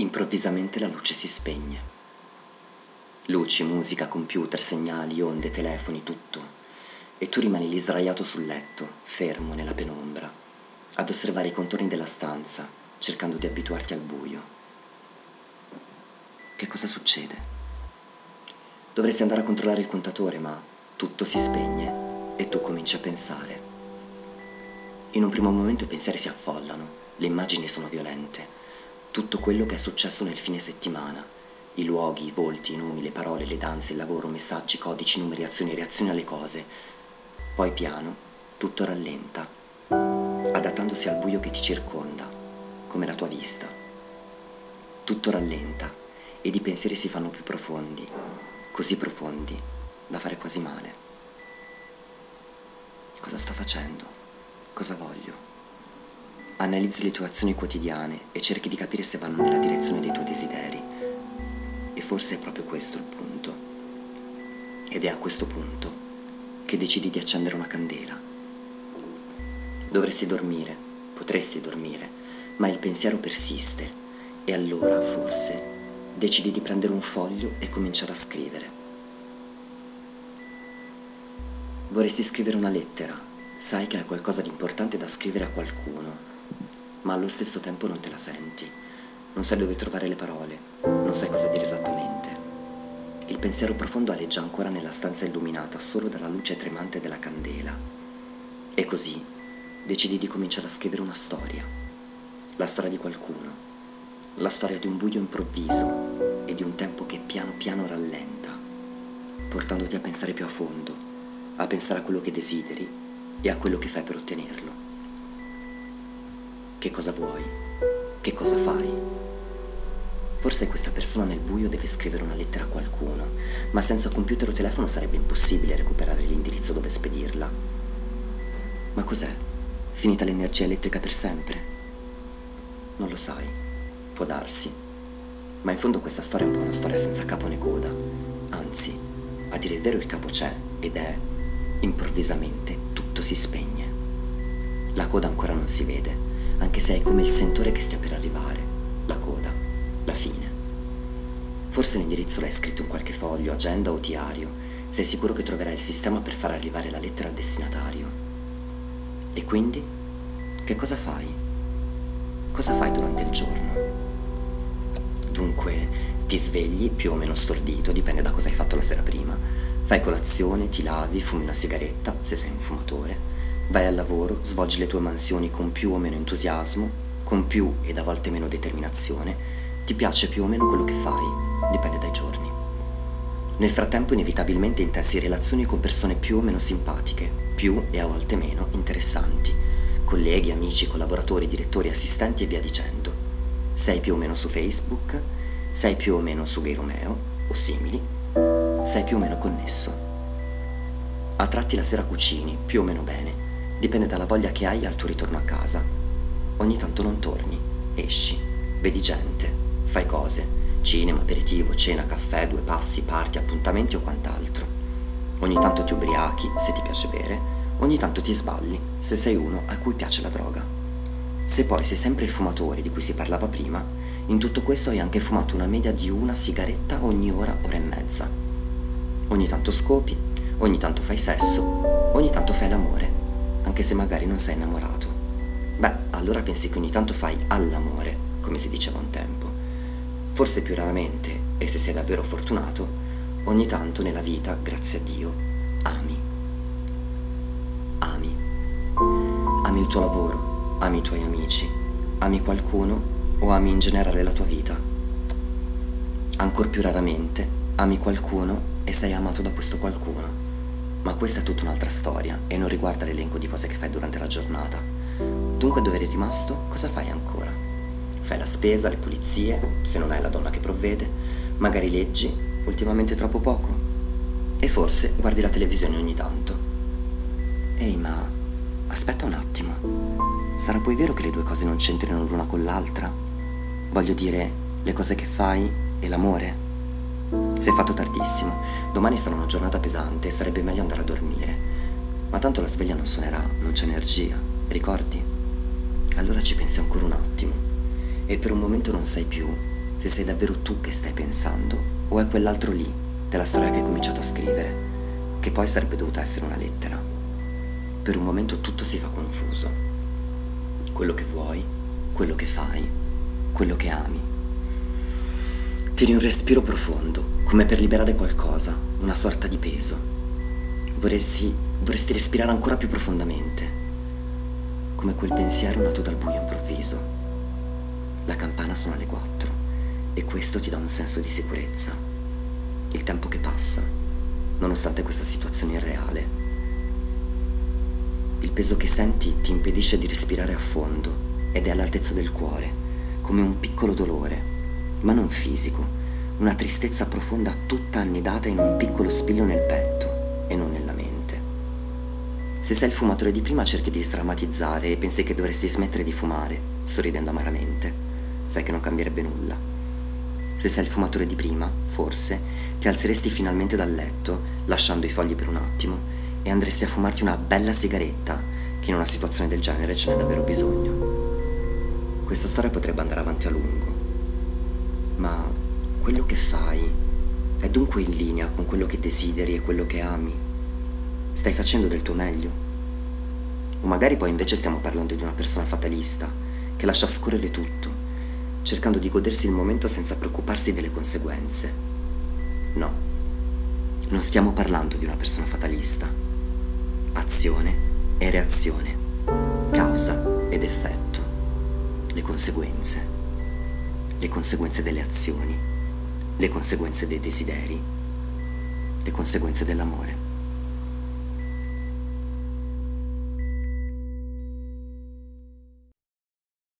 Improvvisamente la luce si spegne. Luci, musica, computer, segnali, onde, telefoni, tutto. E tu rimani lì sdraiato sul letto, fermo nella penombra, ad osservare i contorni della stanza, cercando di abituarti al buio. Che cosa succede? Dovresti andare a controllare il contatore, ma tutto si spegne e tu cominci a pensare. In un primo momento i pensieri si affollano, le immagini sono violente tutto quello che è successo nel fine settimana, i luoghi, i volti, i nomi, le parole, le danze, il lavoro, messaggi, codici, numeri, azioni, reazioni alle cose. Poi piano, tutto rallenta, adattandosi al buio che ti circonda, come la tua vista. Tutto rallenta ed i pensieri si fanno più profondi, così profondi da fare quasi male. Cosa sto facendo? Cosa voglio? Analizzi le tue azioni quotidiane e cerchi di capire se vanno nella direzione dei tuoi desideri. E forse è proprio questo il punto. Ed è a questo punto che decidi di accendere una candela. Dovresti dormire, potresti dormire, ma il pensiero persiste e allora, forse, decidi di prendere un foglio e cominciare a scrivere. Vorresti scrivere una lettera, sai che hai qualcosa di importante da scrivere a qualcuno ma allo stesso tempo non te la senti. Non sai dove trovare le parole, non sai cosa dire esattamente. Il pensiero profondo aleggia ancora nella stanza illuminata solo dalla luce tremante della candela. E così decidi di cominciare a scrivere una storia. La storia di qualcuno. La storia di un buio improvviso e di un tempo che piano piano rallenta, portandoti a pensare più a fondo, a pensare a quello che desideri e a quello che fai per ottenerlo. Che cosa vuoi? Che cosa fai? Forse questa persona nel buio deve scrivere una lettera a qualcuno, ma senza computer o telefono sarebbe impossibile recuperare l'indirizzo dove spedirla. Ma cos'è? Finita l'energia elettrica per sempre? Non lo sai. Può darsi. Ma in fondo questa storia è un po' una storia senza capo né coda. Anzi, a dire il vero il capo c'è ed è, improvvisamente, tutto si spegne. La coda ancora non si vede anche se è come il sentore che stia per arrivare, la coda, la fine. Forse l'indirizzo l'hai scritto in qualche foglio, agenda o diario, sei sicuro che troverai il sistema per far arrivare la lettera al destinatario. E quindi? Che cosa fai? Cosa fai durante il giorno? Dunque, ti svegli più o meno stordito, dipende da cosa hai fatto la sera prima. Fai colazione, ti lavi, fumi una sigaretta, se sei un fumatore Vai al lavoro, svolgi le tue mansioni con più o meno entusiasmo, con più ed a volte meno determinazione, ti piace più o meno quello che fai, dipende dai giorni. Nel frattempo inevitabilmente intessi relazioni con persone più o meno simpatiche, più e a volte meno interessanti, colleghi, amici, collaboratori, direttori, assistenti e via dicendo. Sei più o meno su Facebook, sei più o meno su Gay Romeo o simili, sei più o meno connesso. A tratti la sera cucini, più o meno bene, Dipende dalla voglia che hai al tuo ritorno a casa. Ogni tanto non torni, esci, vedi gente, fai cose, cinema, aperitivo, cena, caffè, due passi, parti, appuntamenti o quant'altro. Ogni tanto ti ubriachi, se ti piace bere, ogni tanto ti sballi, se sei uno a cui piace la droga. Se poi sei sempre il fumatore di cui si parlava prima, in tutto questo hai anche fumato una media di una sigaretta ogni ora, ora e mezza. Ogni tanto scopi, ogni tanto fai sesso, ogni tanto fai l'amore anche se magari non sei innamorato. Beh, allora pensi che ogni tanto fai all'amore, come si diceva un tempo. Forse più raramente, e se sei davvero fortunato, ogni tanto nella vita, grazie a Dio, ami. Ami. Ami il tuo lavoro, ami i tuoi amici, ami qualcuno o ami in generale la tua vita. Ancor più raramente, ami qualcuno e sei amato da questo qualcuno. Ma questa è tutta un'altra storia e non riguarda l'elenco di cose che fai durante la giornata. Dunque dove eri rimasto? Cosa fai ancora? Fai la spesa, le pulizie, se non hai la donna che provvede, magari leggi, ultimamente troppo poco. E forse guardi la televisione ogni tanto. Ehi, ma aspetta un attimo. Sarà poi vero che le due cose non c'entrino l'una con l'altra? Voglio dire, le cose che fai e l'amore? Si è fatto tardissimo, domani sarà una giornata pesante e sarebbe meglio andare a dormire. Ma tanto la sveglia non suonerà, non c'è energia, ricordi? Allora ci pensi ancora un attimo e per un momento non sai più se sei davvero tu che stai pensando o è quell'altro lì, della storia che hai cominciato a scrivere, che poi sarebbe dovuta essere una lettera. Per un momento tutto si fa confuso. Quello che vuoi, quello che fai, quello che ami. Tiri un respiro profondo, come per liberare qualcosa, una sorta di peso. Vorresti, vorresti respirare ancora più profondamente, come quel pensiero nato dal buio improvviso. La campana suona le quattro e questo ti dà un senso di sicurezza. Il tempo che passa, nonostante questa situazione irreale. Il peso che senti ti impedisce di respirare a fondo ed è all'altezza del cuore, come un piccolo dolore, ma non fisico, una tristezza profonda tutta annidata in un piccolo spillo nel petto e non nella mente. Se sei il fumatore di prima cerchi di strammatizzare e pensi che dovresti smettere di fumare, sorridendo amaramente. Sai che non cambierebbe nulla. Se sei il fumatore di prima, forse, ti alzeresti finalmente dal letto, lasciando i fogli per un attimo, e andresti a fumarti una bella sigaretta, che in una situazione del genere ce n'è davvero bisogno. Questa storia potrebbe andare avanti a lungo, ma quello che fai è dunque in linea con quello che desideri e quello che ami. Stai facendo del tuo meglio. O magari poi invece stiamo parlando di una persona fatalista, che lascia scorrere tutto cercando di godersi il momento senza preoccuparsi delle conseguenze. No, non stiamo parlando di una persona fatalista. Azione e reazione, causa ed effetto, le conseguenze, le conseguenze delle azioni, le conseguenze dei desideri, le conseguenze dell'amore.